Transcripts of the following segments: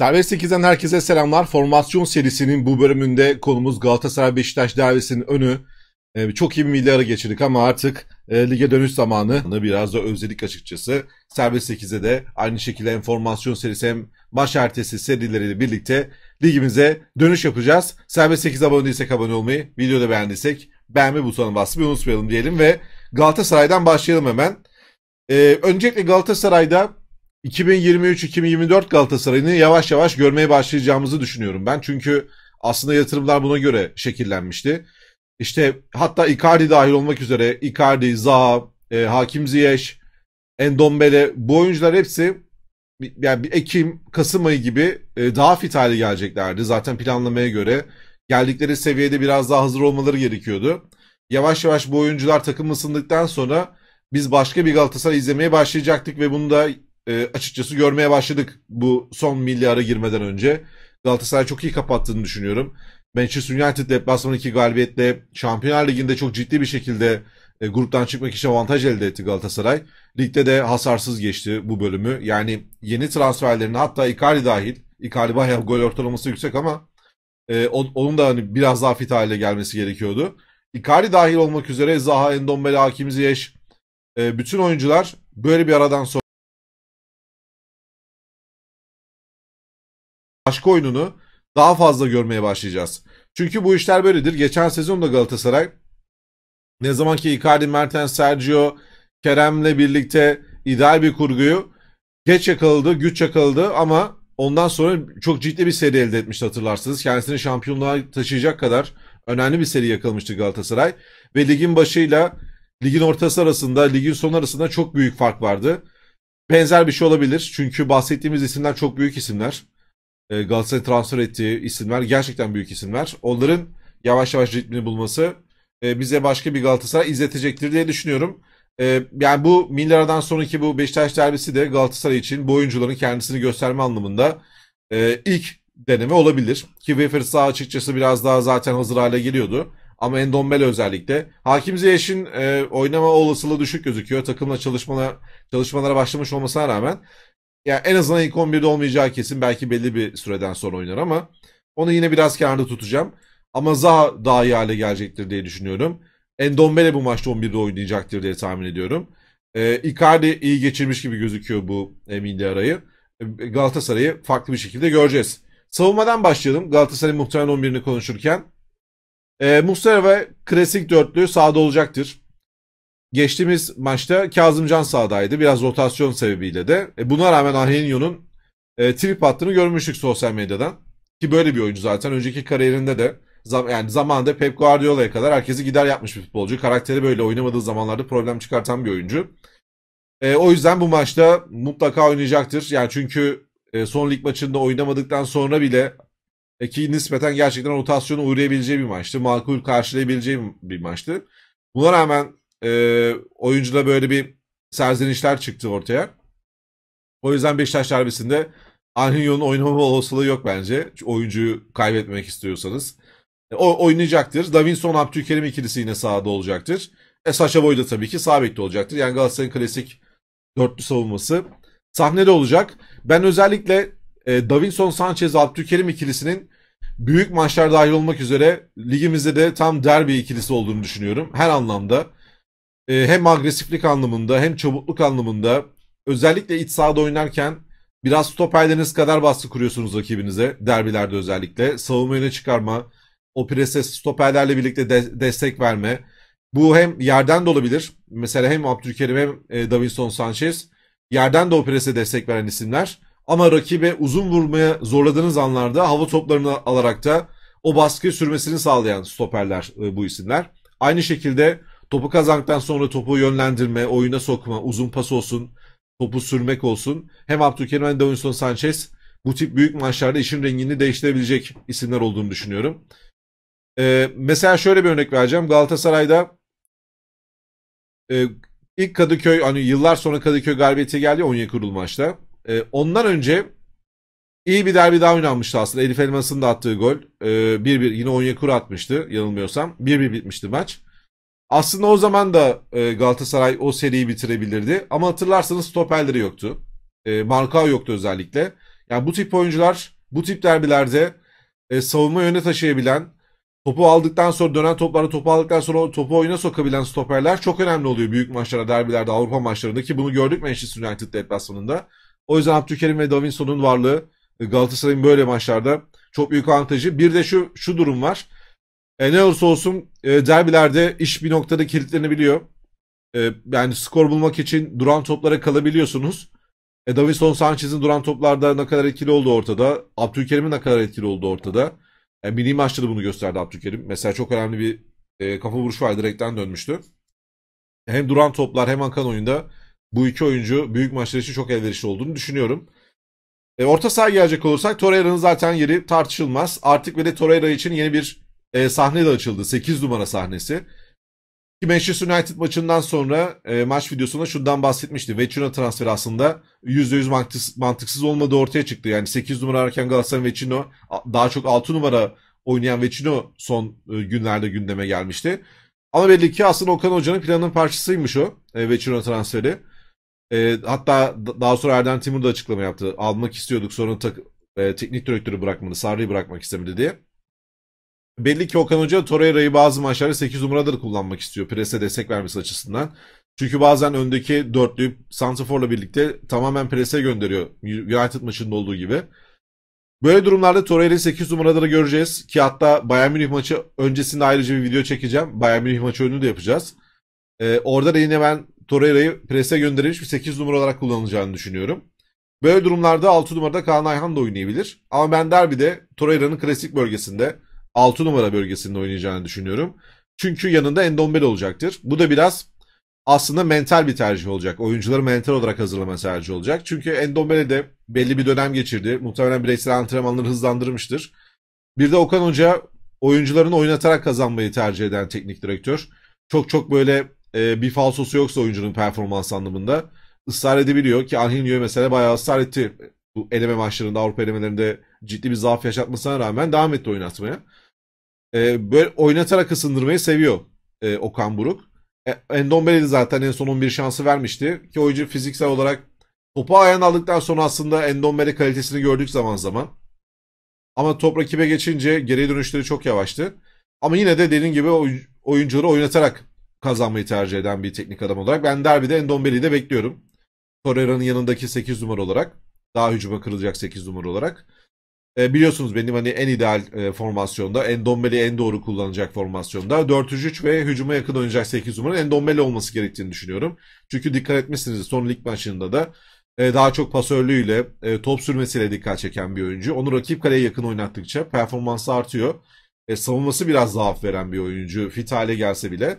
Serbest 8'den herkese selamlar. Formasyon serisinin bu bölümünde konumuz Galatasaray Beşiktaş derbisinin önü. Ee, çok iyi bir milli ara geçirdik ama artık e, lige dönüş zamanı biraz da özledik açıkçası. Serbest 8'e de aynı şekilde hem formasyon serisi hem maç ertesi serileriyle birlikte ligimize dönüş yapacağız. Serbest 8 abone değilsek abone olmayı, videoda beğendiysek beğenme butonuna basmayı unutmayalım diyelim ve Galatasaray'dan başlayalım hemen. Ee, öncelikle Galatasaray'da 2023-2024 Galatasaray'ını yavaş yavaş görmeye başlayacağımızı düşünüyorum ben. Çünkü aslında yatırımlar buna göre şekillenmişti. İşte hatta Icardi dahil olmak üzere Icardi, Zaha, e, Hakim Ziyech, Endombele bu oyuncular hepsi yani Ekim, Kasım ayı gibi e, daha fit hale geleceklerdi. Zaten planlamaya göre geldikleri seviyede biraz daha hazır olmaları gerekiyordu. Yavaş yavaş bu oyuncular takım ısındıktan sonra biz başka bir Galatasaray izlemeye başlayacaktık ve bunu da e, açıkçası görmeye başladık bu son milyara girmeden önce. Galatasaray çok iyi kapattığını düşünüyorum. Manchester United deplasmanı iki galibiyetle Şampiyonlar Ligi'nde çok ciddi bir şekilde e, gruptan çıkmak için avantaj elde etti Galatasaray. Ligde de hasarsız geçti bu bölümü. Yani yeni transferlerini hatta Icardi dahil. Icardi bayağı gol ortalaması yüksek ama e, onun da hani biraz daha fit hale gelmesi gerekiyordu. Icardi dahil olmak üzere Zaha, Endombele, Hakim Ziyech e, bütün oyuncular böyle bir aradan sonra başka oyununu daha fazla görmeye başlayacağız. Çünkü bu işler böyledir. Geçen sezon da Galatasaray ne zaman ki Icardi, Mertens, Sergio, Kerem'le birlikte ideal bir kurguyu geç yakaladı, güç yakaladı ama ondan sonra çok ciddi bir seri elde etmişti hatırlarsınız. Kendisini şampiyonluğa taşıyacak kadar önemli bir seri yakalamıştı Galatasaray. Ve ligin başıyla ligin ortası arasında, ligin sonu arasında çok büyük fark vardı. Benzer bir şey olabilir. Çünkü bahsettiğimiz isimler çok büyük isimler. E, Galatasaray transfer ettiği isimler gerçekten büyük isimler. Onların yavaş yavaş ritmini bulması e, bize başka bir Galatasaray izletecektir diye düşünüyorum. E, yani bu Miller'dan sonraki bu Beşiktaş derbisi de Galatasaray için bu oyuncuların kendisini gösterme anlamında ilk deneme olabilir. Ki Wefer sağ açıkçası biraz daha zaten hazır hale geliyordu. Ama Endombele özellikle. Hakim Ziyech'in e, oynama olasılığı düşük gözüküyor. Takımla çalışmalar, çalışmalara başlamış olmasına rağmen yani en azından ilk 11'de olmayacağı kesin. Belki belli bir süreden sonra oynar ama onu yine biraz kenarda tutacağım. Ama Zaha daha iyi hale gelecektir diye düşünüyorum. Endombele bu maçta 11'de oynayacaktır diye tahmin ediyorum. E, Icardi iyi geçirmiş gibi gözüküyor bu e, arayı. E, Galatasaray'ı farklı bir şekilde göreceğiz. Savunmadan başlayalım. Galatasaray muhtemelen 11'ini konuşurken. E, Muslera ve klasik dörtlü sahada olacaktır. Geçtiğimiz maçta Kazımcan sahadaydı. Biraz rotasyon sebebiyle de. E, buna rağmen Angelinho'nun e, trip attığını görmüştük sosyal medyadan. Ki böyle bir oyuncu zaten. Önceki kariyerinde de zam yani zamanında Pep Guardiola'ya kadar herkesi gider yapmış bir futbolcu. Karakteri böyle oynamadığı zamanlarda problem çıkartan bir oyuncu. E, o yüzden bu maçta mutlaka oynayacaktır. Yani çünkü e, son lig maçında oynamadıktan sonra bile e, ki nispeten gerçekten rotasyona uğrayabileceği bir maçtı. Makul karşılayabileceği bir maçtı. Buna rağmen e, oyuncuda böyle bir serzenişler çıktı ortaya. O yüzden Beşiktaş derbisinde Angelio'nun oynamama olasılığı yok bence. Oyuncuyu kaybetmek istiyorsanız. E, o oynayacaktır. Davinson Abdülkerim ikilisi yine sahada olacaktır. E Saşa Boy da tabii ki sağ olacaktır. Yani Galatasaray'ın klasik dörtlü savunması sahnede olacak. Ben özellikle e, Davinson Sanchez Abdülkerim ikilisinin büyük maçlar dahil olmak üzere ligimizde de tam derbi ikilisi olduğunu düşünüyorum. Her anlamda. E, hem agresiflik anlamında hem çabukluk anlamında özellikle iç sahada oynarken biraz stoperleriniz kadar baskı kuruyorsunuz rakibinize derbilerde özellikle. Savunma öne çıkarma, o prese stoperlerle birlikte de, destek verme. Bu hem yerden de olabilir. Mesela hem Abdülkerim hem e, Davinson Sanchez yerden de o prese destek veren isimler. Ama rakibe uzun vurmaya zorladığınız anlarda hava toplarını alarak da o baskı sürmesini sağlayan stoperler e, bu isimler. Aynı şekilde topu kazandıktan sonra topu yönlendirme, oyuna sokma, uzun pas olsun, topu sürmek olsun. Hem Abdülkerim hem Davinson Sanchez bu tip büyük maçlarda işin rengini değiştirebilecek isimler olduğunu düşünüyorum. Ee, mesela şöyle bir örnek vereceğim. Galatasaray'da e, ilk Kadıköy hani yıllar sonra Kadıköy galibiyeti geldi Onyekuru maçta. E, ondan önce iyi bir derbi daha oynanmıştı aslında. Elif Elmas'ın da attığı gol. 1-1 e, yine Onyekuru atmıştı yanılmıyorsam. 1-1 bitmişti maç. Aslında o zaman da e, Galatasaray o seriyi bitirebilirdi. Ama hatırlarsanız stoperleri yoktu. E, yoktu özellikle. Yani bu tip oyuncular bu tip derbilerde e, savunma yöne taşıyabilen, topu aldıktan sonra dönen toplarda topu aldıktan sonra topu oyuna sokabilen stoperler çok önemli oluyor büyük maçlara, derbilerde, Avrupa maçlarında ki bunu gördük Manchester United deplasmanında. O yüzden Abdülkerim ve Davinson'un varlığı e, Galatasaray'ın böyle maçlarda çok büyük avantajı. Bir de şu şu durum var. E, ne olursa olsun e, derbilerde iş bir noktada kilitlenebiliyor. E, yani skor bulmak için duran toplara kalabiliyorsunuz. E, Davinson Sanchez'in duran toplarda ne kadar etkili olduğu ortada. Abdülkerim'in ne kadar etkili olduğu ortada. Yani milli maçta da bunu gösterdi Abdülkerim. Mesela çok önemli bir e, kafa vuruşu var direkten dönmüştü. Hem duran toplar hem akan oyunda bu iki oyuncu büyük maçlar için çok elverişli olduğunu düşünüyorum. E, orta saha gelecek olursak Torreira'nın zaten yeri tartışılmaz. Artık ve de Torreira için yeni bir e, sahne de açıldı. 8 numara sahnesi. Ki Manchester United maçından sonra e, maç videosunda şundan bahsetmişti. Vecino transferi aslında %100 mantıksız, mantıksız olmadığı ortaya çıktı. Yani 8 numara ararken Galatasaray Vecino daha çok 6 numara oynayan Vecino son e, günlerde gündeme gelmişti. Ama belli ki aslında Okan Hoca'nın planının parçasıymış o e, Vecino transferi. E, hatta daha sonra Erden Timur da açıklama yaptı. Almak istiyorduk sonra tak, e, teknik direktörü bırakmadı, Sarri'yi bırakmak istemedi diye. Belli ki Okan Hoca Torreira'yı bazı maçlarda 8 numarada da kullanmak istiyor. Prese destek vermesi açısından. Çünkü bazen öndeki dörtlü Santrafor'la birlikte tamamen prese gönderiyor. United maçında olduğu gibi. Böyle durumlarda Torreira'yı 8 numarada da göreceğiz. Ki hatta Bayern Münih maçı öncesinde ayrıca bir video çekeceğim. Bayern Münih maçı önünü de yapacağız. Ee, orada da yine ben Torreira'yı prese gönderilmiş bir 8 numara olarak kullanılacağını düşünüyorum. Böyle durumlarda 6 numarada Kaan Ayhan da oynayabilir. Ama ben derbide Torreira'nın klasik bölgesinde 6 numara bölgesinde oynayacağını düşünüyorum. Çünkü yanında Endombele olacaktır. Bu da biraz aslında mental bir tercih olacak. Oyuncuları mental olarak hazırlama tercih olacak. Çünkü Endombele de belli bir dönem geçirdi. Muhtemelen bireysel antrenmanları hızlandırmıştır. Bir de Okan Hoca oyuncularını oynatarak kazanmayı tercih eden teknik direktör. Çok çok böyle e, bir falsosu yoksa oyuncunun performans anlamında ısrar edebiliyor ki Angelino'ya mesela bayağı ısrar etti. Bu eleme maçlarında Avrupa elemelerinde ciddi bir zaaf yaşatmasına rağmen devam etti oynatmaya. E, böyle oynatarak ısındırmayı seviyor e, Okan Buruk. E, Endombele zaten en son 11 şansı vermişti. Ki oyuncu fiziksel olarak topu ayağına aldıktan sonra aslında Endombele kalitesini gördük zaman zaman. Ama top rakibe geçince geri dönüşleri çok yavaştı. Ama yine de dediğim gibi oyuncuları oynatarak kazanmayı tercih eden bir teknik adam olarak. Ben derbide Endombele'yi de bekliyorum. Torreira'nın yanındaki 8 numara olarak. Daha hücuma kırılacak 8 numara olarak. E, biliyorsunuz benim hani en ideal e, formasyonda Endombele en doğru kullanacak formasyonda 4-3-3 ve hücuma yakın oynayacak 8 numara Endombele olması gerektiğini düşünüyorum. Çünkü dikkat etmişsiniz son lig maçında da e, daha çok pasörlüğüyle, e, top sürmesiyle dikkat çeken bir oyuncu. Onu rakip kaleye yakın oynattıkça performansı artıyor. E, savunması biraz zaaf veren bir oyuncu fit hale gelse bile.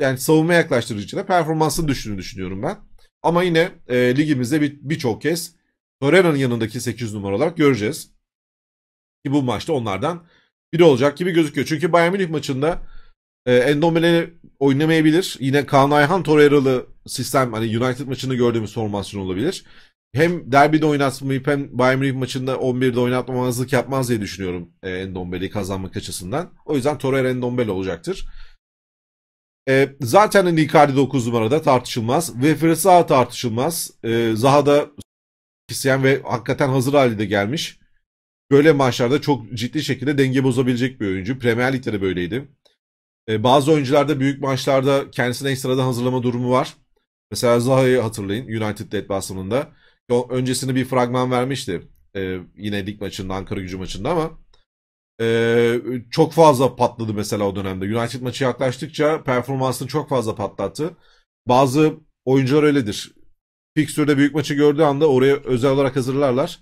Yani savunma yaklaştırıcı da performansın düştüğünü düşünüyorum ben. Ama yine e, ligimizde birçok bir kez Torreira'nın yanındaki 8 numara olarak göreceğiz. Ki bu maçta onlardan biri olacak gibi gözüküyor. Çünkü Bayern Münih maçında e, Endombele oynamayabilir. Yine Kaan Ayhan Torreira'lı sistem hani United maçında gördüğümüz formasyon olabilir. Hem derbide oynatmayıp hem Bayern Münih maçında 11'de oynatmamazlık yapmaz diye düşünüyorum e, Endombele'yi kazanmak açısından. O yüzden Torreira Endombele olacaktır. E, zaten Icardi 9 numarada tartışılmaz. Ve Fırsa tartışılmaz. E, Zaha da ve hakikaten hazır halde gelmiş böyle maçlarda çok ciddi şekilde denge bozabilecek bir oyuncu. Premier Lig'de de böyleydi. Ee, bazı oyuncularda büyük maçlarda kendisine ekstradan hazırlama durumu var. Mesela Zaha'yı hatırlayın United deplasmanında. Öncesinde bir fragman vermişti. Ee, yine lig maçında, Ankara gücü maçında ama e, çok fazla patladı mesela o dönemde. United maçı yaklaştıkça performansını çok fazla patlattı. Bazı oyuncular öyledir. Fixture'da büyük maçı gördüğü anda oraya özel olarak hazırlarlar.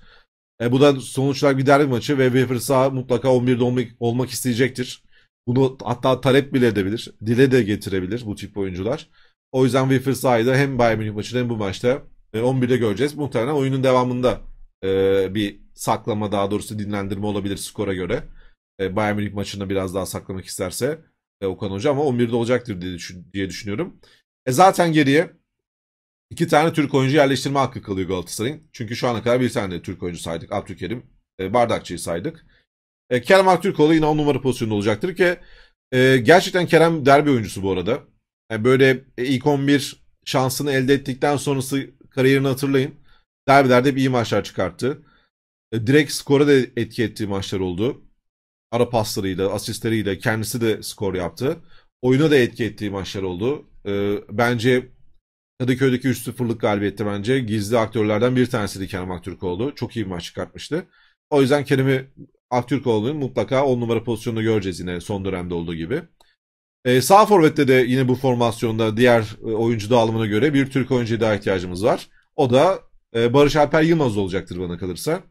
E, bu da sonuçlar bir derbi maçı ve Weber sağ mutlaka 11'de olmak, olmak isteyecektir. Bunu hatta talep bile edebilir. Dile de getirebilir bu tip oyuncular. O yüzden Weber sahayı da hem Bayern Münih maçında hem bu maçta e, 11'de göreceğiz. Muhtemelen oyunun devamında e, bir saklama daha doğrusu dinlendirme olabilir skora göre. E, Bayern Münih maçında biraz daha saklamak isterse e, Okan Hoca ama 11'de olacaktır diye, düşün, diye düşünüyorum. E, zaten geriye İki tane Türk oyuncu yerleştirme hakkı kalıyor Galatasaray'ın. Çünkü şu ana kadar bir tane de Türk oyuncu saydık. Abdülkerim, e, Bardakçı'yı saydık. E, Kerem Aktürkoğlu yine 10 numara pozisyonunda olacaktır ki e, gerçekten Kerem derbi oyuncusu bu arada. Yani e, böyle e, ilk 11 şansını elde ettikten sonrası kariyerini hatırlayın. Derbilerde bir iyi maçlar çıkarttı. e, direkt skora da etki ettiği maçlar oldu. Ara paslarıyla, asistleriyle kendisi de skor yaptı. Oyuna da etki ettiği maçlar oldu. E, bence Kadıköy'deki 3-0'lık galibiyette bence gizli aktörlerden bir tanesiydi Kerem Aktürkoğlu. Çok iyi bir maç çıkartmıştı. O yüzden Kerem'i Aktürkoğlu'nun mutlaka 10 numara pozisyonunda göreceğiz yine son dönemde olduğu gibi. Ee, sağ forvette de yine bu formasyonda diğer e, oyuncu dağılımına göre bir Türk oyuncuya daha ihtiyacımız var. O da e, Barış Alper Yılmaz olacaktır bana kalırsa.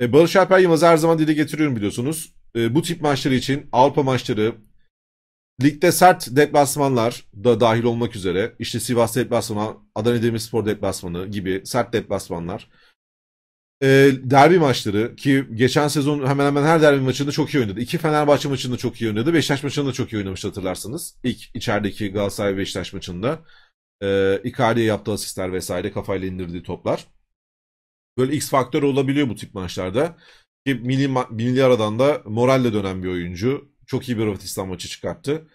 E, Barış Alper Yılmaz her zaman dile getiriyorum biliyorsunuz. E, bu tip maçları için Avrupa maçları, ligde sert deplasmanlar da dahil olmak üzere işte Sivas deplasmanı, Adana Demirspor deplasmanı gibi sert deplasmanlar e, derbi maçları ki geçen sezon hemen hemen her derbi maçında çok iyi oynadı. İki Fenerbahçe maçında çok iyi oynadı. Beşiktaş maçında çok iyi oynamış hatırlarsınız. İlk içerideki Galatasaray Beşiktaş maçında. E, Icardi'ye yaptığı asistler vesaire kafayla indirdiği toplar. Böyle X faktör olabiliyor bu tip maçlarda. Ki milli, milli aradan da moralle dönen bir oyuncu. Çok iyi bir Hırvatistan maçı çıkarttı.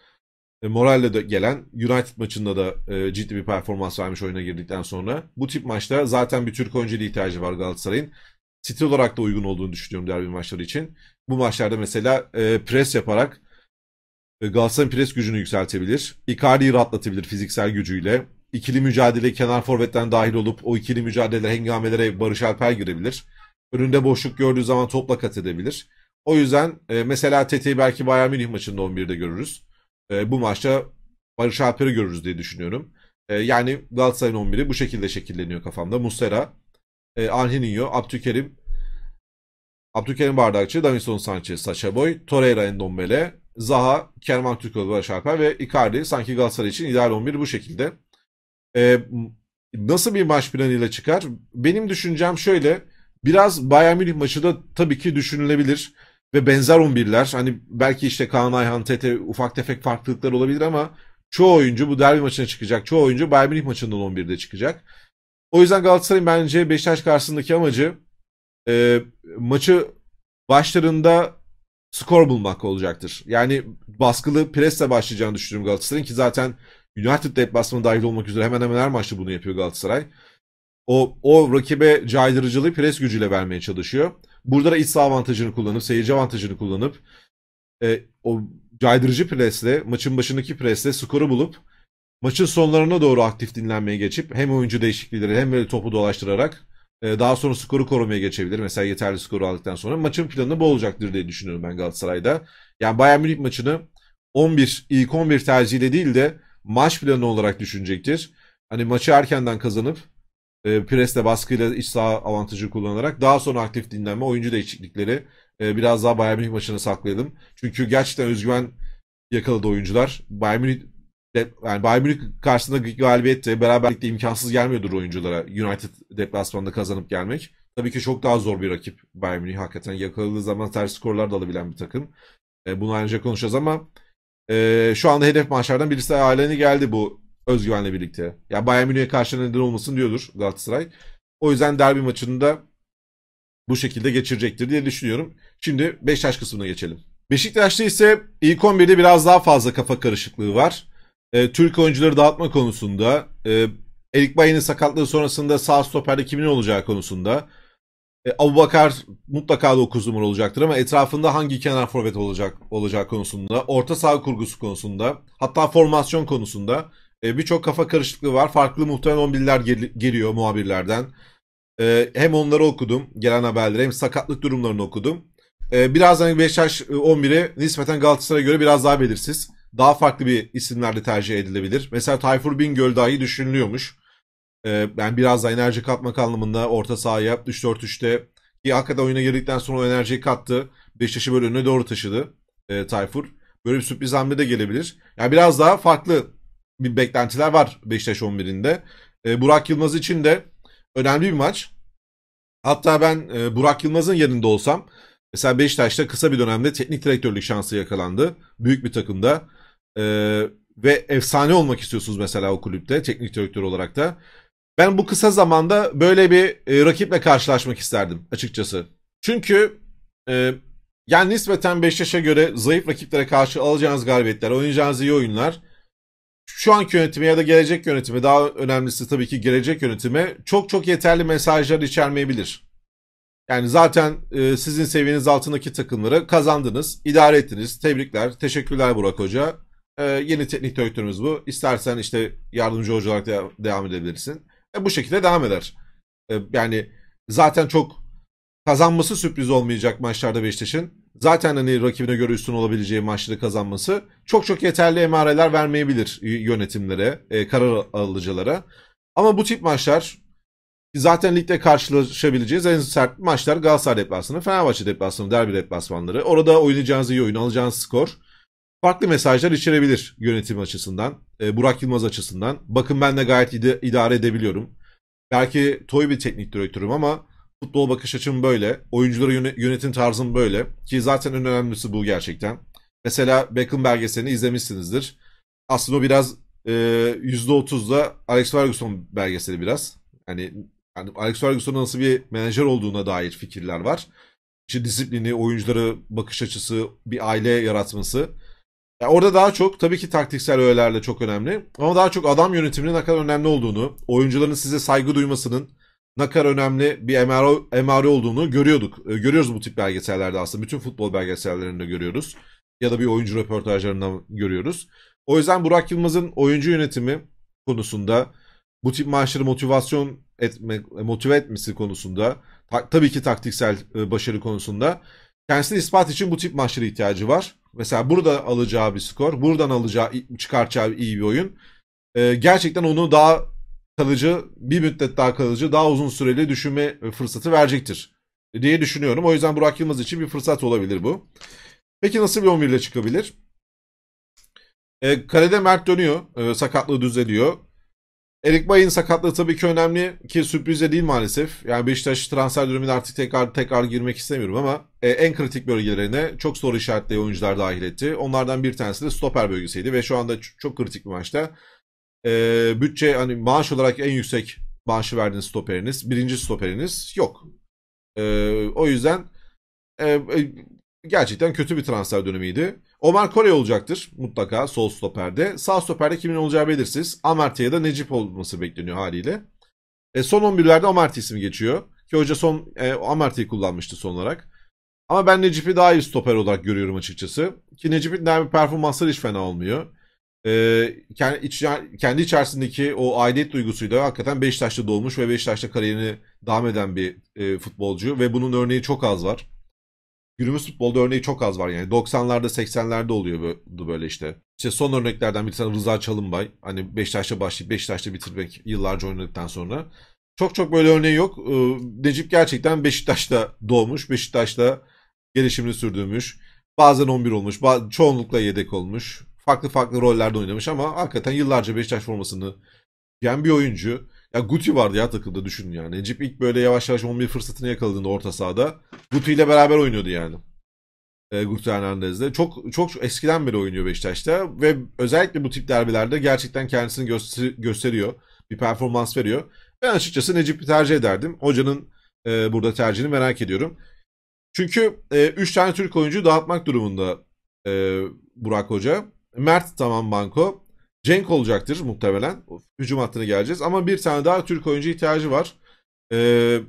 E, moralle de gelen United maçında da e, ciddi bir performans vermiş oyuna girdikten sonra. Bu tip maçta zaten bir Türk oyuncuya ihtiyacı var Galatasaray'ın. Stil olarak da uygun olduğunu düşünüyorum derbi maçları için. Bu maçlarda mesela e, pres yaparak e, Galatasaray'ın pres gücünü yükseltebilir. Icardi'yi rahatlatabilir fiziksel gücüyle. İkili mücadele kenar forvetten dahil olup o ikili mücadele hengamelere Barış Alper girebilir. Önünde boşluk gördüğü zaman topla kat edebilir. O yüzden e, mesela Tete'yi belki Bayern Münih maçında 11'de görürüz e, bu maçta Barış Alper'i görürüz diye düşünüyorum. E, yani Galatasaray'ın 11'i bu şekilde şekilleniyor kafamda. Muslera, e, Angelinho, Abdülkerim, Abdülkerim Bardakçı, Davinson Sanchez, Sacha Boy, Torreira Endombele, Zaha, Kerem Aktürkoğlu, Barış Alper ve Icardi sanki Galatasaray için ideal 11 bu şekilde. E, nasıl bir maç planıyla çıkar? Benim düşüncem şöyle. Biraz Bayern Münih maçı da tabii ki düşünülebilir ve benzer 11'ler. Hani belki işte Kaan Ayhan, Tete ufak tefek farklılıklar olabilir ama çoğu oyuncu bu derbi maçına çıkacak. Çoğu oyuncu Bayern Münih maçından 11'de çıkacak. O yüzden Galatasaray'ın bence Beşiktaş karşısındaki amacı e, maçı başlarında skor bulmak olacaktır. Yani baskılı presle başlayacağını düşünüyorum Galatasaray'ın ki zaten United deplasmanı dahil olmak üzere hemen hemen her maçta bunu yapıyor Galatasaray. O, o rakibe caydırıcılığı pres gücüyle vermeye çalışıyor. Burada da iç saha avantajını kullanıp, seyirci avantajını kullanıp e, o caydırıcı presle, maçın başındaki presle skoru bulup maçın sonlarına doğru aktif dinlenmeye geçip hem oyuncu değişiklikleri hem böyle topu dolaştırarak e, daha sonra skoru korumaya geçebilir. Mesela yeterli skoru aldıktan sonra maçın planı bu olacaktır diye düşünüyorum ben Galatasaray'da. Yani Bayern Münih maçını 11 ilk 11 tercihiyle değil de maç planı olarak düşünecektir. Hani maçı erkenden kazanıp e, presle baskıyla iç saha avantajı kullanarak daha sonra aktif dinlenme, oyuncu değişiklikleri e, biraz daha Bayern Münih maçına saklayalım. Çünkü gerçekten özgüven yakaladı oyuncular. Bayern Münih yani Bayern Münih karşısında galibiyette beraberlikte imkansız gelmiyordur oyunculara United deplasmanında kazanıp gelmek. Tabii ki çok daha zor bir rakip Bayern Münih hakikaten yakaladığı zaman ters skorlar da alabilen bir takım. E, bunu ayrıca konuşacağız ama e, şu anda hedef maçlardan birisi haline geldi bu özgüvenle birlikte. Ya Bayern Münih'e karşı neden olmasın diyordur Galatasaray. O yüzden derbi maçını da bu şekilde geçirecektir diye düşünüyorum. Şimdi Beşiktaş kısmına geçelim. Beşiktaş'ta ise ilk 11'de biraz daha fazla kafa karışıklığı var. E, Türk oyuncuları dağıtma konusunda, e, Erik Bayin'in sakatlığı sonrasında sağ stoperde kimin olacağı konusunda, e, Abu Bakar mutlaka 9 numara olacaktır ama etrafında hangi kenar forvet olacak olacak konusunda, orta saha kurgusu konusunda, hatta formasyon konusunda e, Birçok kafa karışıklığı var. Farklı muhtemelen 11'ler gel- geliyor muhabirlerden. E, hem onları okudum, gelen haberleri hem sakatlık durumlarını okudum. E, birazdan Beşiktaş 11'i nispeten Galatasaray'a göre biraz daha belirsiz. Daha farklı bir isimlerle tercih edilebilir. Mesela Tayfur Bingöl dahi düşünülüyormuş. E, yani biraz daha enerji katmak anlamında orta sahaya 3-4-3'te ki hakikaten oyuna girdikten sonra o enerjiyi kattı. Beşiktaş'ı böyle öne doğru taşıdı e, Tayfur. Böyle bir sürpriz hamle de gelebilir. Yani biraz daha farklı bir beklentiler var Beşiktaş 11'inde. E, Burak Yılmaz için de önemli bir maç. Hatta ben e, Burak Yılmaz'ın yerinde olsam mesela Beşiktaş'ta kısa bir dönemde teknik direktörlük şansı yakalandı. Büyük bir takımda. E, ve efsane olmak istiyorsunuz mesela o kulüpte teknik direktör olarak da. Ben bu kısa zamanda böyle bir e, rakiple karşılaşmak isterdim açıkçası. Çünkü e, yani nispeten Beşiktaş'a göre zayıf rakiplere karşı alacağınız galibiyetler, oynayacağınız iyi oyunlar şu anki yönetime ya da gelecek yönetime daha önemlisi tabii ki gelecek yönetime çok çok yeterli mesajlar içermeyebilir. Yani zaten e, sizin seviyeniz altındaki takımları kazandınız, idare ettiniz. Tebrikler, teşekkürler Burak Hoca. E, yeni teknik direktörümüz bu. İstersen işte yardımcı hoca olarak de, devam edebilirsin. E, bu şekilde devam eder. E, yani zaten çok kazanması sürpriz olmayacak maçlarda Beşiktaş'ın. Zaten hani rakibine göre üstün olabileceği maçları kazanması çok çok yeterli emareler vermeyebilir yönetimlere, e, karar alıcılara. Ama bu tip maçlar zaten ligde karşılaşabileceğiz en sert maçlar Galatasaray deplasmanı, Fenerbahçe deplasmanı, derbi deplasmanları. Orada oynayacağınız iyi oyun, alacağınız skor farklı mesajlar içerebilir yönetim açısından, e, Burak Yılmaz açısından. Bakın ben de gayet id- idare edebiliyorum. Belki toy bir teknik direktörüm ama futbol bakış açım böyle. Oyuncuları yönetim tarzım böyle. Ki zaten en önemlisi bu gerçekten. Mesela Beckham belgeselini izlemişsinizdir. Aslında o biraz e, %30'da Alex Ferguson belgeseli biraz. Yani, yani Alex Ferguson'un nasıl bir menajer olduğuna dair fikirler var. İşte disiplini, oyuncuları bakış açısı, bir aile yaratması. Yani orada daha çok tabii ki taktiksel öğelerle çok önemli. Ama daha çok adam yönetiminin ne kadar önemli olduğunu, oyuncuların size saygı duymasının ne kadar önemli bir emare, emare olduğunu görüyorduk. E, görüyoruz bu tip belgesellerde aslında. Bütün futbol belgesellerinde görüyoruz. Ya da bir oyuncu röportajlarından görüyoruz. O yüzden Burak Yılmaz'ın oyuncu yönetimi konusunda bu tip maçları motivasyon etme, motive etmesi konusunda ta, tabii ki taktiksel e, başarı konusunda kendisini ispat için bu tip maçlara ihtiyacı var. Mesela burada alacağı bir skor, buradan alacağı, çıkartacağı iyi bir oyun e, gerçekten onu daha kalıcı, bir müddet daha kalıcı, daha uzun süreli düşünme fırsatı verecektir diye düşünüyorum. O yüzden Burak Yılmaz için bir fırsat olabilir bu. Peki nasıl bir 11 ile çıkabilir? E, kalede Mert dönüyor. E, sakatlığı düzeliyor. Erik Bay'ın sakatlığı tabii ki önemli ki sürpriz de değil maalesef. Yani Beşiktaş transfer dönemine artık tekrar tekrar girmek istemiyorum ama e, en kritik bölgelerine çok soru işaretli oyuncular dahil etti. Onlardan bir tanesi de stoper bölgesiydi ve şu anda çok kritik bir maçta e, bütçe hani maaş olarak en yüksek maaşı verdiğiniz stoperiniz, birinci stoperiniz yok. E, o yüzden e, gerçekten kötü bir transfer dönemiydi. Omar Kore olacaktır mutlaka sol stoperde. Sağ stoperde kimin olacağı belirsiz. Amartya ya da Necip olması bekleniyor haliyle. E, son 11'lerde Amartya ismi geçiyor. Ki hoca son e, Amartya'yı kullanmıştı son olarak. Ama ben Necip'i daha iyi stoper olarak görüyorum açıkçası. Ki Necip'in daha bir performansları hiç fena olmuyor e, kendi, iç, kendi içerisindeki o aidiyet duygusuyla hakikaten Beşiktaş'ta doğmuş ve Beşiktaş'ta kariyerini devam eden bir e, futbolcu ve bunun örneği çok az var. Günümüz futbolda örneği çok az var yani 90'larda 80'lerde oluyor böyle işte. İşte son örneklerden bir tane Rıza Çalınbay. Hani Beşiktaş'ta başlayıp Beşiktaş'ta bitirmek yıllarca oynadıktan sonra. Çok çok böyle örneği yok. Necip gerçekten Beşiktaş'ta doğmuş. Beşiktaş'ta gelişimini sürdürmüş. Bazen 11 olmuş. Çoğunlukla yedek olmuş farklı farklı rollerde oynamış ama hakikaten yıllarca Beşiktaş formasını giyen bir oyuncu. Ya Guti vardı ya takımda düşün yani. Necip ilk böyle yavaş yavaş 11 fırsatını yakaladığında orta sahada Guti ile beraber oynuyordu yani. E, Guti Hernandez'de. Çok çok eskiden beri oynuyor Beşiktaş'ta ve özellikle bu tip derbilerde gerçekten kendisini göster- gösteriyor. Bir performans veriyor. Ben açıkçası Necip'i tercih ederdim. Hocanın e, burada tercihini merak ediyorum. Çünkü 3 e, tane Türk oyuncu dağıtmak durumunda e, Burak Hoca. Mert tamam banko. Cenk olacaktır muhtemelen. Hücum hattına geleceğiz. Ama bir tane daha Türk oyuncu ihtiyacı var. Ee,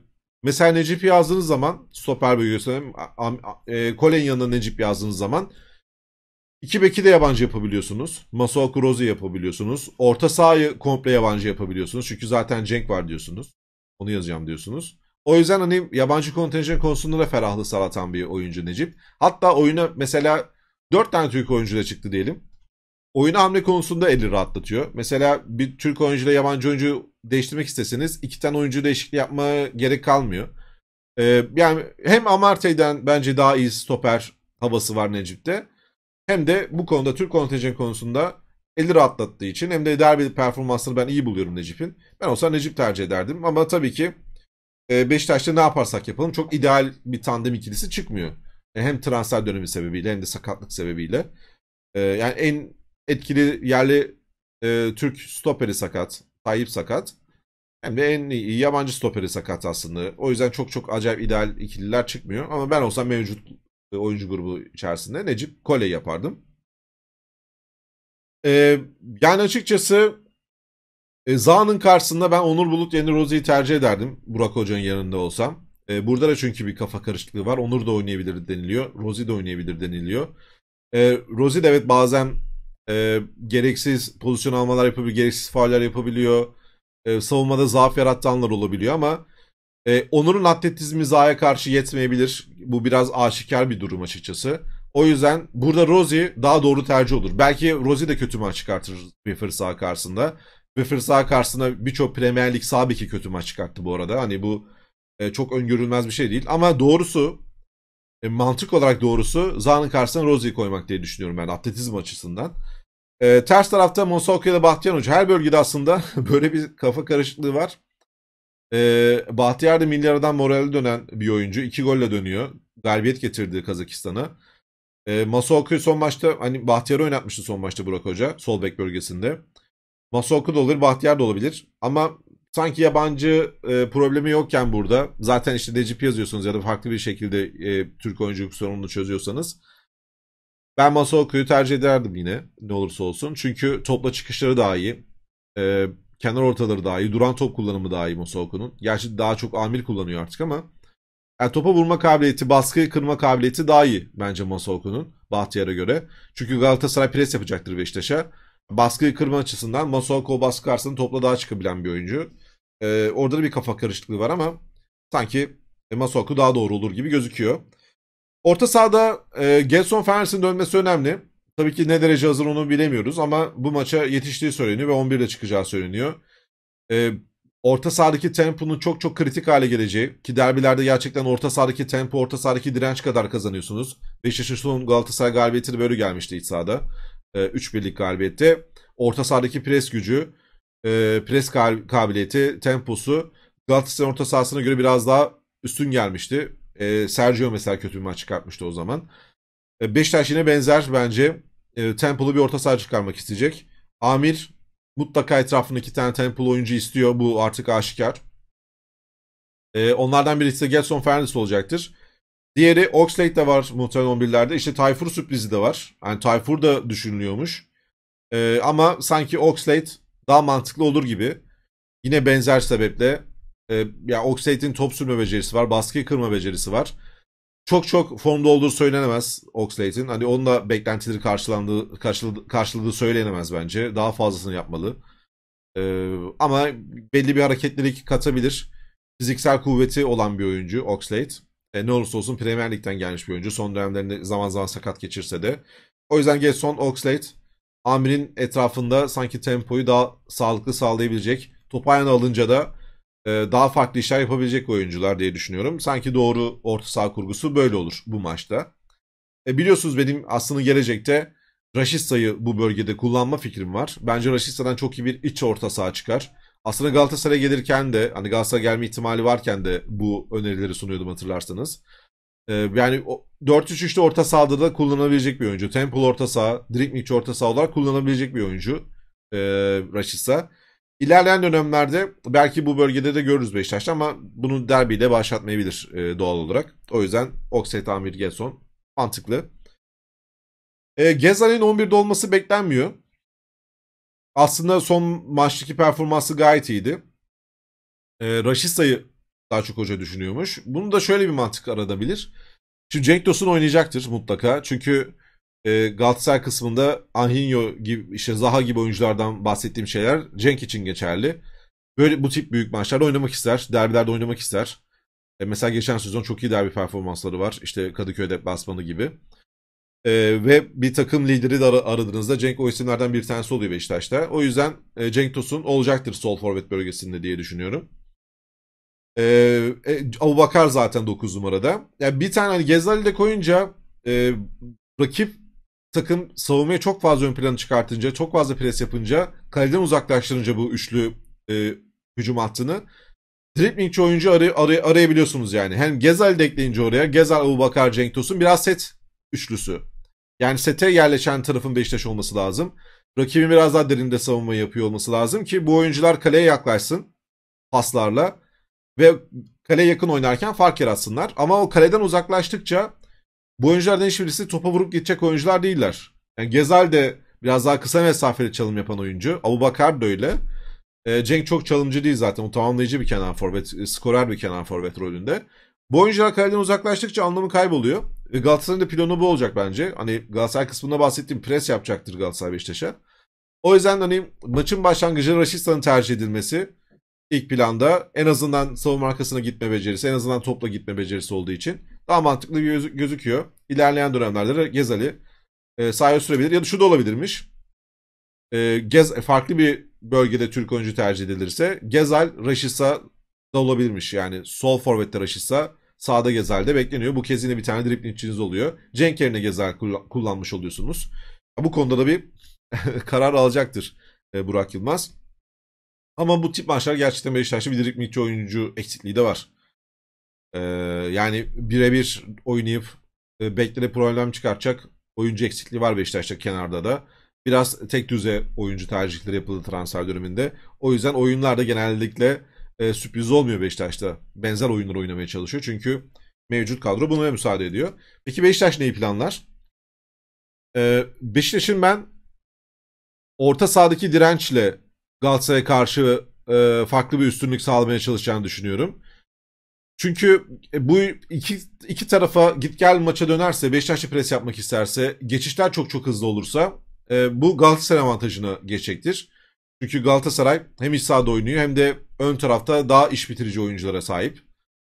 mesela Necip yazdığınız zaman stoper bölgesine e, Kolen yanına Necip yazdığınız zaman iki beki de yabancı yapabiliyorsunuz. Masuaku Kurozi yapabiliyorsunuz. Orta sahayı komple yabancı yapabiliyorsunuz. Çünkü zaten Cenk var diyorsunuz. Onu yazacağım diyorsunuz. O yüzden hani yabancı kontenjan konusunda da ferahlı salatan bir oyuncu Necip. Hatta oyuna mesela 4 tane Türk oyuncuyla çıktı diyelim oyun hamle konusunda eli rahatlatıyor. Mesela bir Türk oyuncuyla yabancı oyuncu değiştirmek isteseniz iki tane oyuncu değişikliği yapmaya gerek kalmıyor. Ee, yani hem Amartey'den bence daha iyi stoper havası var Necip'te. Hem de bu konuda Türk kontenjan konusunda eli rahatlattığı için hem de derbi performansını ben iyi buluyorum Necip'in. Ben olsa Necip tercih ederdim ama tabii ki e, Beşiktaş'ta ne yaparsak yapalım çok ideal bir tandem ikilisi çıkmıyor. E, hem transfer dönemi sebebiyle hem de sakatlık sebebiyle. E, yani en etkili yerli e, Türk stoperi sakat. Tayyip sakat. Hem de en iyi yabancı stoperi sakat aslında. O yüzden çok çok acayip ideal ikililer çıkmıyor. Ama ben olsam mevcut e, oyuncu grubu içerisinde Necip Kole yapardım. Ee, yani açıkçası e, Zaha'nın karşısında ben Onur Bulut yerine Rozi'yi tercih ederdim. Burak Hoca'nın yanında olsam. E, burada da çünkü bir kafa karışıklığı var. Onur da oynayabilir deniliyor. Rozi de oynayabilir deniliyor. E, Rozi de evet bazen e, gereksiz pozisyon almalar yapabiliyor, gereksiz fauller yapabiliyor. E, savunmada zaaf yarattanlar olabiliyor ama e, Onur'un atletizmi Zaha'ya karşı yetmeyebilir. Bu biraz aşikar bir durum açıkçası. O yüzden burada Rozi daha doğru tercih olur. Belki Rozi de kötü maç çıkartır Wiffer sağ karşısında. Wiffer sağ karşısında birçok Premier Lig sağ kötü maç çıkarttı bu arada. Hani bu e, çok öngörülmez bir şey değil. Ama doğrusu e, mantık olarak doğrusu Zaha'nın karşısına Rozi'yi koymak diye düşünüyorum ben atletizm açısından. E, ters tarafta Mosoko ile Bahtiyar Hoca. Her bölgede aslında böyle bir kafa karışıklığı var. E, Bahtiyar da milyardan morali dönen bir oyuncu. iki golle dönüyor. Galibiyet getirdi Kazakistan'a. E, Masaoku'yu son maçta hani Bahtiyar'ı oynatmıştı son maçta Burak Hoca. Sol bek bölgesinde. Masaoku da olabilir, Bahtiyar da olabilir. Ama sanki yabancı e, problemi yokken burada zaten işte DCP yazıyorsunuz ya da farklı bir şekilde e, Türk oyunculuk sorununu çözüyorsanız ben Masaoku'yu tercih ederdim yine ne olursa olsun. Çünkü topla çıkışları daha iyi. E, kenar ortaları daha iyi. Duran top kullanımı daha iyi Masaoku'nun. Gerçi daha çok amil kullanıyor artık ama yani topa vurma kabiliyeti, baskıyı kırma kabiliyeti daha iyi bence Masaoku'nun Bahtiyar'a göre. Çünkü Galatasaray pres yapacaktır Beşiktaş'a. Baskıyı kırma açısından Masuaku baskı karşısında topla daha çıkabilen bir oyuncu. Ee, orada da bir kafa karışıklığı var ama sanki Masuaku daha doğru olur gibi gözüküyor. Orta sahada e, Gelson Feners'in dönmesi önemli. Tabii ki ne derece hazır onu bilemiyoruz ama bu maça yetiştiği söyleniyor ve 11'de çıkacağı söyleniyor. E, orta sahadaki temponun çok çok kritik hale geleceği ki derbilerde gerçekten orta sahadaki tempo, orta sahadaki direnç kadar kazanıyorsunuz. Beşiktaş'ın son Galatasaray galibiyeti böyle gelmişti iç sahada. E, 3 birlik galibiyette. Orta sahadaki pres gücü, e, pres kabiliyeti, temposu Galatasaray orta sahasına göre biraz daha üstün gelmişti. E, Sergio mesela kötü bir maç çıkartmıştı o zaman. E, Beşiktaş yine benzer bence e, tempolu bir orta saha çıkarmak isteyecek. Amir mutlaka etrafında iki tane tempolu oyuncu istiyor. Bu artık aşikar. E, onlardan birisi de Gelson Fernandes olacaktır. Diğeri Oxlade de var muhtemelen 11'lerde. İşte Tayfur sürprizi de var. Yani Tayfur da düşünülüyormuş. E, ama sanki Oxlade daha mantıklı olur gibi. Yine benzer sebeple e, ya Oxlade'in top sürme becerisi var, baskıyı kırma becerisi var. Çok çok formda olduğu söylenemez Oxlade'in. Hani onun da beklentileri karşılandığı, karşıladığı, karşıladığı söylenemez bence. Daha fazlasını yapmalı. Ee, ama belli bir hareketlilik katabilir. Fiziksel kuvveti olan bir oyuncu Oxlade. E, ne olursa olsun Premier Lig'den gelmiş bir oyuncu. Son dönemlerinde zaman zaman sakat geçirse de. O yüzden Gerson Oxlade Amir'in etrafında sanki tempoyu daha sağlıklı sağlayabilecek. Top ayağına alınca da e, daha farklı işler yapabilecek oyuncular diye düşünüyorum. Sanki doğru orta saha kurgusu böyle olur bu maçta. E, biliyorsunuz benim aslında gelecekte Raşista'yı bu bölgede kullanma fikrim var. Bence Raşista'dan çok iyi bir iç orta saha çıkar. Aslında Galatasaray'a gelirken de hani Galatasaray gelme ihtimali varken de bu önerileri sunuyordum hatırlarsanız. Ee, yani 4-3-3'te orta sahada da kullanabilecek bir oyuncu. Temple orta saha, Drinkmich orta saha olarak kullanabilecek bir oyuncu. Ee, Raşitsa. İlerleyen dönemlerde belki bu bölgede de görürüz Beşiktaş'ta ama bunu derbiyle başlatmayabilir e, doğal olarak. O yüzden Oxlade, Amir, Gelson mantıklı. E, Gezal'in 11'de olması beklenmiyor. Aslında son maçtaki performansı gayet iyiydi. E, Raşitsa'yı daha çok hoca düşünüyormuş. Bunu da şöyle bir mantık aradabilir. Şimdi Cenk Tosun oynayacaktır mutlaka. Çünkü e, Galatasaray kısmında Anhinho gibi işte Zaha gibi oyunculardan bahsettiğim şeyler Cenk için geçerli. Böyle bu tip büyük maçlarda oynamak ister. Derbilerde oynamak ister. E, mesela geçen sezon çok iyi derbi performansları var. İşte Kadıköy deplasmanı gibi. E, ve bir takım lideri de ar- aradığınızda Cenk o isimlerden bir tanesi oluyor Beşiktaş'ta. O yüzden e, Cenk Tosun olacaktır sol forvet bölgesinde diye düşünüyorum. Ee, e, Abu Bakar zaten 9 numarada. Yani bir tane hani Gezali de koyunca e, rakip takım savunmaya çok fazla ön planı çıkartınca, çok fazla pres yapınca, kaleden uzaklaştırınca bu üçlü e, hücum hattını driplingçi oyuncu aray aray arayabiliyorsunuz yani. Hem Gezal de ekleyince oraya, Gezal, Abu Bakar, Cenk Tosun biraz set üçlüsü. Yani sete yerleşen tarafın Beşiktaş olması lazım. Rakibin biraz daha derinde savunma yapıyor olması lazım ki bu oyuncular kaleye yaklaşsın paslarla ve kaleye yakın oynarken fark yaratsınlar. Ama o kaleden uzaklaştıkça bu oyunculardan hiçbirisi topa vurup gidecek oyuncular değiller. Yani Gezal de biraz daha kısa mesafeli çalım yapan oyuncu. Abu Bakar da öyle. E, Cenk çok çalımcı değil zaten. O tamamlayıcı bir kenar forvet, skorer bir kenar forvet rolünde. Bu oyuncular kaleden uzaklaştıkça anlamı kayboluyor. Ve Galatasaray'ın da planı bu olacak bence. Hani Galatasaray kısmında bahsettiğim pres yapacaktır Galatasaray Beşiktaş'a. O yüzden hani maçın başlangıcı Raşista'nın tercih edilmesi ilk planda en azından savunma arkasına gitme becerisi, en azından topla gitme becerisi olduğu için daha mantıklı göz- gözüküyor. İlerleyen dönemlerde de Gezali e, sahaya sürebilir ya da şu da olabilirmiş. E, Gez, farklı bir bölgede Türk oyuncu tercih edilirse Gezal, Raşisa da olabilirmiş. Yani sol forvette Raşisa, sağda Gezal'de bekleniyor. Bu kez yine bir tane driplingçiniz oluyor. Cenk yerine kull- kullanmış oluyorsunuz. Bu konuda da bir karar alacaktır e, Burak Yılmaz. Ama bu tip maçlar gerçekten Beşiktaş'ta bir driplingçi oyuncu eksikliği de var. Ee, yani birebir oynayıp e, beklere problem çıkartacak oyuncu eksikliği var Beşiktaş'ta kenarda da. Biraz tek düze oyuncu tercihleri yapıldı transfer döneminde. O yüzden oyunlar da genellikle e, sürpriz olmuyor Beşiktaş'ta. Benzer oyunlar oynamaya çalışıyor. Çünkü mevcut kadro buna müsaade ediyor. Peki Beşiktaş neyi planlar? Ee, Beşiktaş'ın ben orta sahadaki dirençle Galatasaray'a karşı e, farklı bir üstünlük sağlamaya çalışacağını düşünüyorum. Çünkü e, bu iki, iki tarafa git gel maça dönerse, Beşiktaş'ta pres yapmak isterse, geçişler çok çok hızlı olursa e, bu Galatasaray avantajına geçecektir. Çünkü Galatasaray hem iç sahada oynuyor hem de ön tarafta daha iş bitirici oyunculara sahip.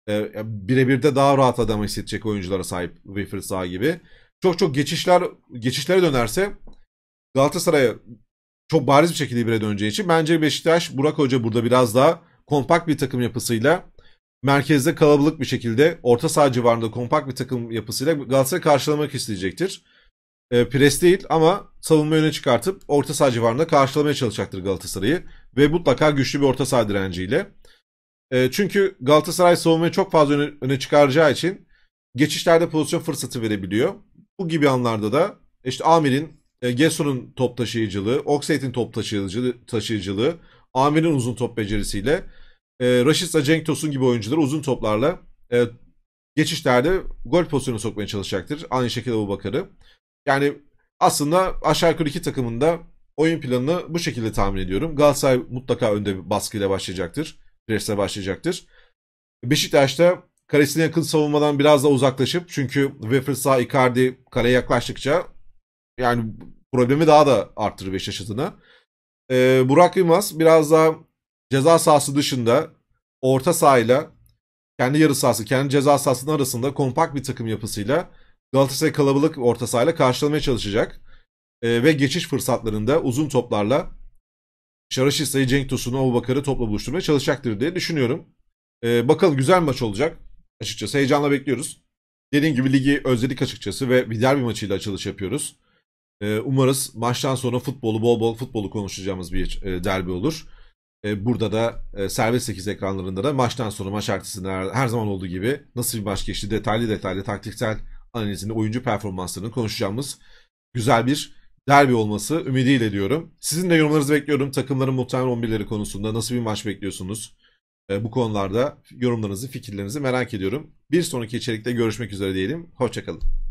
E, Birebir de daha rahat adam hissedecek oyunculara sahip Wilfried Zaha gibi. Çok çok geçişler geçişlere dönerse Galatasaray'a çok bariz bir şekilde bire döneceği için bence Beşiktaş Burak Hoca burada biraz daha kompakt bir takım yapısıyla merkezde kalabalık bir şekilde orta saha civarında kompakt bir takım yapısıyla Galatasaray karşılamak isteyecektir. E, pres değil ama savunma öne çıkartıp orta saha civarında karşılamaya çalışacaktır Galatasaray'ı ve mutlaka güçlü bir orta saha direnciyle. E, çünkü Galatasaray savunmayı çok fazla öne, öne çıkaracağı için geçişlerde pozisyon fırsatı verebiliyor. Bu gibi anlarda da işte Amir'in e, Geson'un top taşıyıcılığı, Oxlade'in top taşıyıcılığı, taşıyıcılığı Amir'in uzun top becerisiyle e, Raşit'la Cenk Tosun gibi oyuncular uzun toplarla e, geçişlerde gol pozisyonu sokmaya çalışacaktır. Aynı şekilde bu Bakar'ı. Yani aslında aşağı yukarı iki takımın da oyun planını bu şekilde tahmin ediyorum. Galatasaray mutlaka önde bir baskıyla başlayacaktır. Presle başlayacaktır. Beşiktaş'ta kalesine yakın savunmadan biraz da uzaklaşıp çünkü Wilfried Zaha Icardi kaleye yaklaştıkça yani problemi daha da arttırır Beşiktaş adına. Ee, Burak Yılmaz biraz daha ceza sahası dışında orta sahayla kendi yarı sahası, kendi ceza sahasının arasında kompakt bir takım yapısıyla Galatasaray kalabalık orta sahayla karşılamaya çalışacak. Ee, ve geçiş fırsatlarında uzun toplarla Şaraşista'yı, Cenk Tosun'u, Abubakar'ı topla buluşturmaya çalışacaktır diye düşünüyorum. Ee, bakalım güzel maç olacak. Açıkçası heyecanla bekliyoruz. Dediğim gibi ligi özledik açıkçası ve bir derbi maçıyla açılış yapıyoruz. Ee, umarız maçtan sonra futbolu bol bol futbolu konuşacağımız bir e, derbi olur. E, burada da e, serbest 8 ekranlarında da maçtan sonra maç ertesinde her, her zaman olduğu gibi nasıl bir maç geçti detaylı detaylı taktiksel analizini oyuncu performanslarını konuşacağımız güzel bir derbi olması ümidiyle diyorum. Sizin de yorumlarınızı bekliyorum. Takımların muhtemel 11'leri konusunda nasıl bir maç bekliyorsunuz? E, bu konularda yorumlarınızı, fikirlerinizi merak ediyorum. Bir sonraki içerikte görüşmek üzere diyelim. Hoşçakalın.